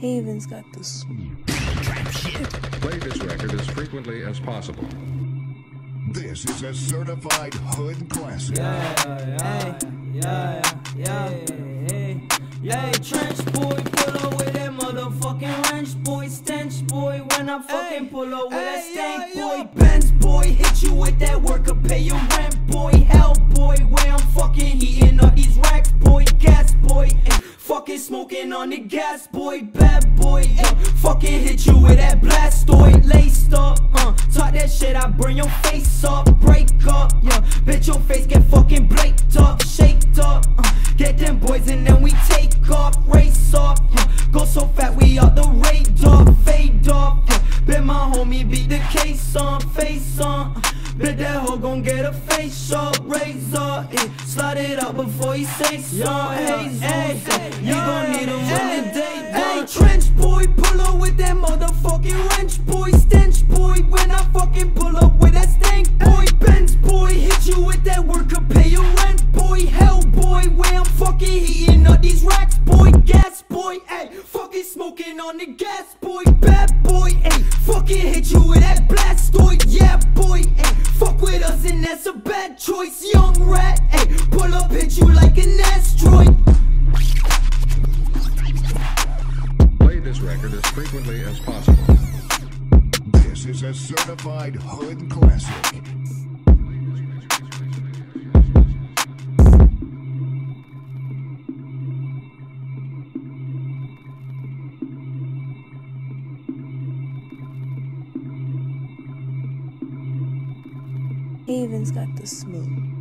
Haven's got the smooth. Play this record as frequently as possible. This is a certified hood classic. Yeah, yeah, yeah, yeah, yeah. trench boy, pull up with that motherfucking wrench boy, stench boy. When I fucking pull up with that stank boy, Benz boy, hit you with that worker, pay your rent smoking on the gas boy, bad boy, ay, fucking hit you with that blastoid, laced up, uh, talk that shit, I burn your face up, break up, yeah, bitch your face get fucking blaked up, shaked up, uh, get them boys and then we take off, race off, yeah, go so fat we out the radar, fade off, yeah, bet my homie beat the case on, face on, uh, bet that hoe gon' get a face up, razor, eh, slide it up before he say so, hey, hey, you gon' need him when the day Hey, trench boy, pull up with that motherfucking wrench boy, stench boy, when I fucking pull up with that stank boy, Benz boy, hit you with that work worker, pay your rent boy, hell boy, where I'm fucking heating up these racks boy, gas boy, ayy, fucking smoking on the gas boy, bad boy, ayy, fucking hit you with that blastoid, that's a bad choice, young rat, ayy, pull up, hit you like an asteroid. Play this record as frequently as possible. This is a certified hood classic. Haven's got the smooth.